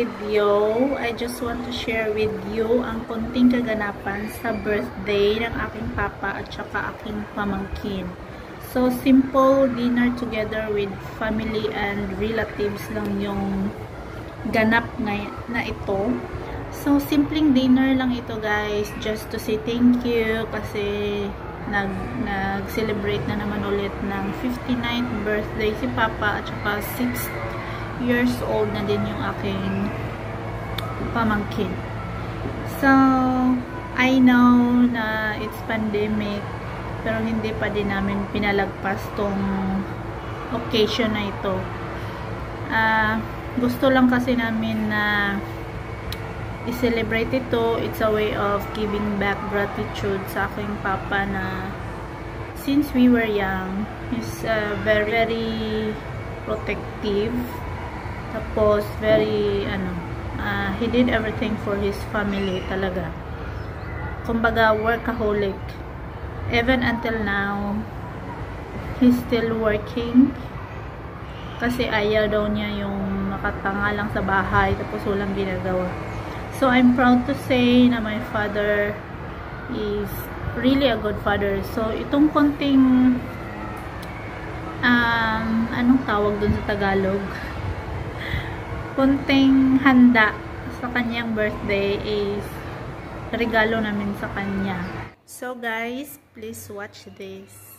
video, I just want to share with you ang konting kaganapan sa birthday ng aking papa at saka aking pamangkin. So, simple dinner together with family and relatives lang yung ganap na, ito. So, simpleng dinner lang ito guys, just to say thank you kasi nag, nag-celebrate na naman ulit ng 59th birthday si Papa at saka 6th years old na din yung aking pamangkin. So, I know na it's pandemic pero hindi pa din namin pinalagpas tong occasion na ito. Uh, gusto lang kasi namin na i-celebrate ito. It's a way of giving back gratitude sa aking papa na since we were young, he's uh, very, very protective tapos, very, ano, uh, he did everything for his family talaga. Kumbaga, workaholic. Even until now, he's still working. Kasi ayaw daw niya yung makatanga lang sa bahay tapos walang ginagawa. So, I'm proud to say na my father is really a good father. So, itong konting um, anong tawag dun sa Tagalog? Konting handa sa kanyang birthday is regalo namin sa kanya. So guys, please watch this.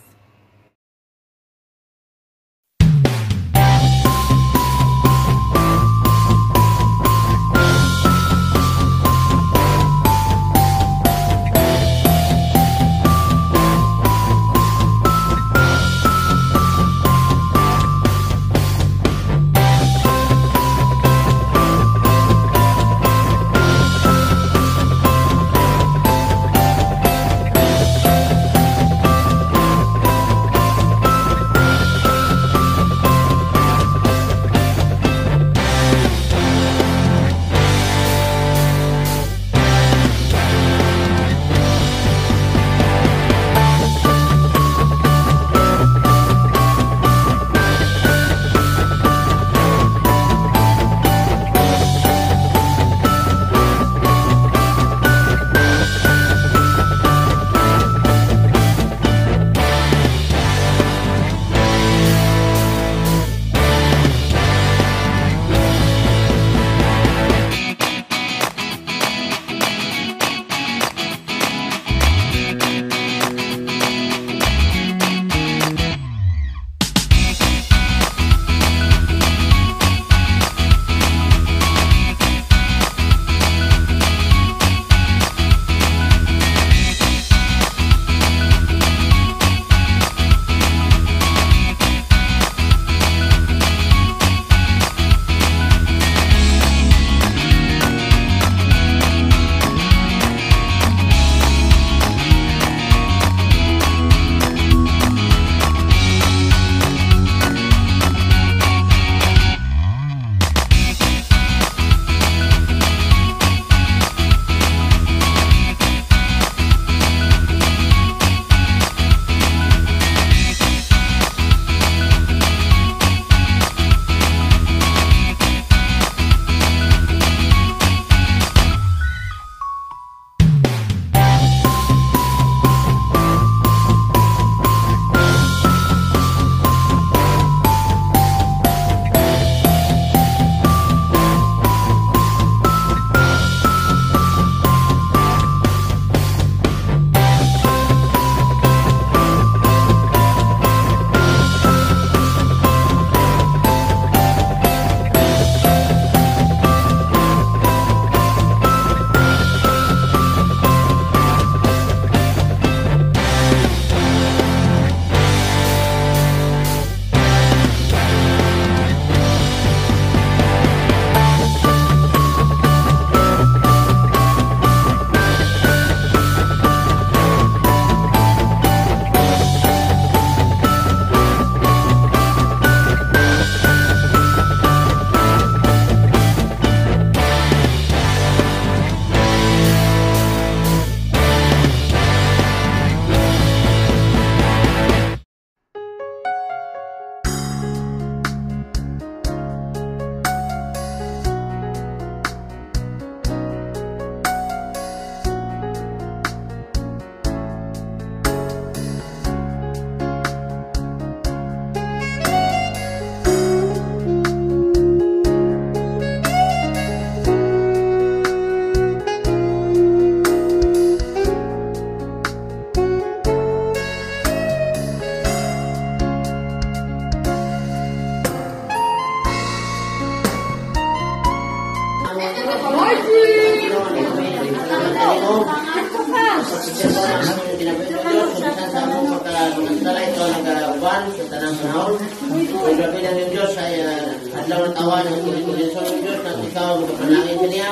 Ng yung Diyos ay adlaw ng tawa ng kulinsyon ng Diyos na ikaw magkapanangin kaniya.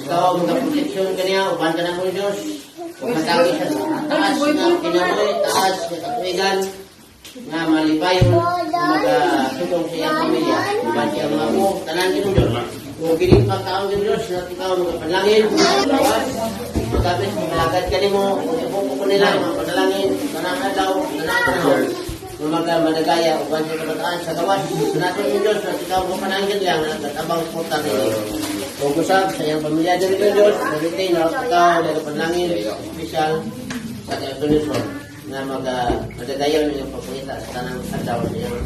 Ikaw magkaproteksyon kaniya. Uban ka na mo Diyos. Pagkatagi sa taas na kinaboy, taas sa katuigan nga malipayon magtutong sa iyang pamilya. Uban siya mga mo, tanan din ng Diyos. Kung ginipag taong ng Diyos na ikaw magkapanangin, tawas, magkabit, magalagad ka ni mo, kung ipupo ko nila, mga panalangin, tanang adlaw, tanang panahon umaga managaya o bansa kabataan sa gawas. Sa natin yung Diyos, at ikaw mo panangin lang na nagtatabang puta ni kung kusap sa iyang pamilya din ng Diyos, naritin na ikaw, nagpanangin, special sa donation na mag magagayaw niyo pagpakita sa tanang adlaw sa iyang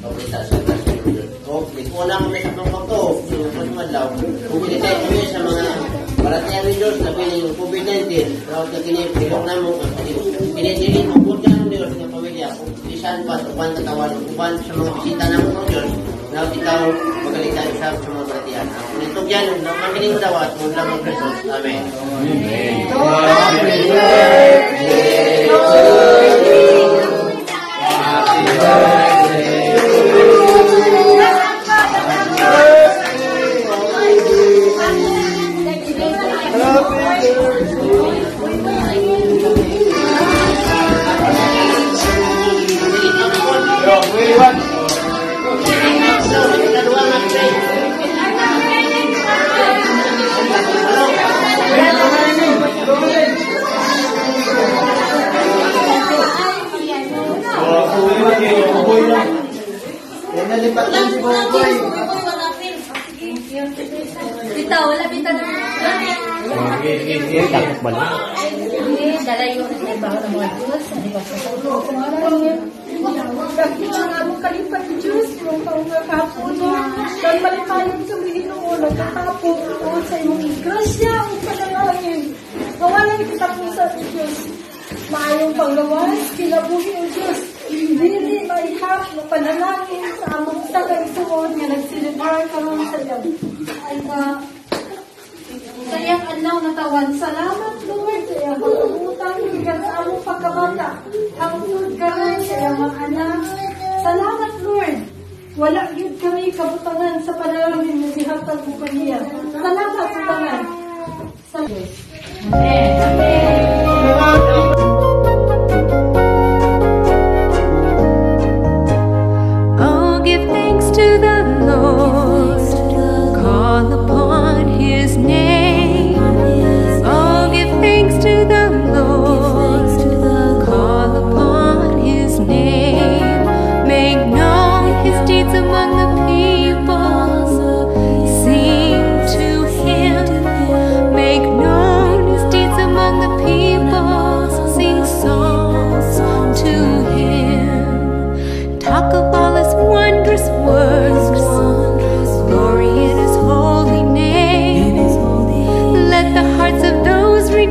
pagpakita sa klaseng ng Diyos. O, di na kami sa mga pagto, sa mga adlaw, kung pinitay kami sa mga Paratiyan ng Diyos na piling COVID-19, rawat na kinipilok na mo, pinitili mo, kudya ng Diyos ng pamilya, kung bisan pa, uban katawan, uban sa mga bisita ng mga Diyos, na ikaw magaling tayo sa sa mga paratiyan. Kung ito yan, mamiling mo dawat, kung lang ang Kristo. Amen. Happy birthday. Nalipat lang si Boboy. Bitaw, wala bitaw. Takot ba lang? Dalayo na sa ibaho ng mga Diyos. Di ba sa ulo ko nga lang Ang kalipat ni Diyos, yung pangakapo no, dahil malikayan sa Panginoon, nagkakapo o sa iyong grasya, ang panalangin. Kawalan kita po sa Diyos. Maayong panglawas, kinabuhi o Diyos. Dili maihap na panalangin sa among tagay suod nga nagsilibrar karon sa iyo. Ay ka, sa iyang adlaw na tawan. Salamat, Lord, sa iyang hinggan sa among pagkabata. Ang food karon mga anak. Salamat, Lord. Wala yun kami kabutangan sa panalangin na sihatag mo kaniya. Salamat sa. Sa Diyos. Oh,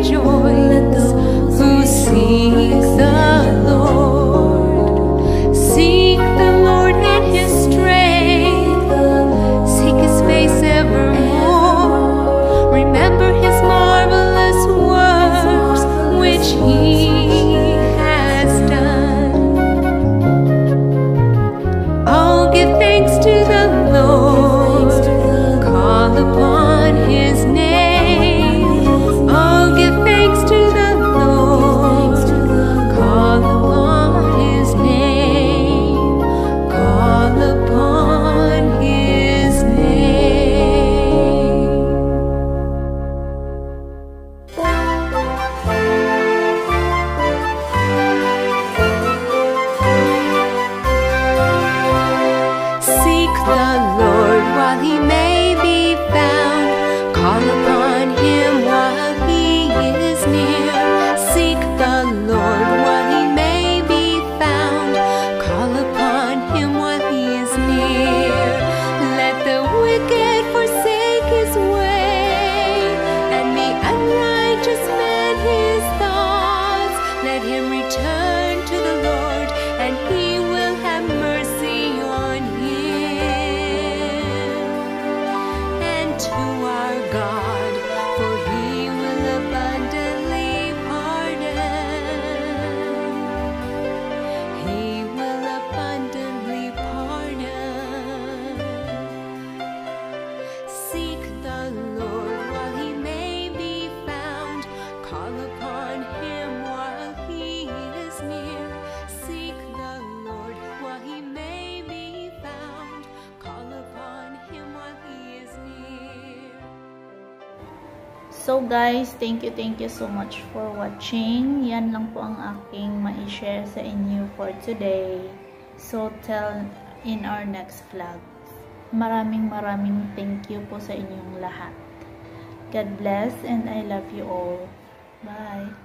trôi. Guys, thank you, thank you so much for watching. Yan lang po ang aking ma-share sa inyo for today. So, till in our next vlog. Maraming maraming thank you po sa inyong lahat. God bless and I love you all. Bye!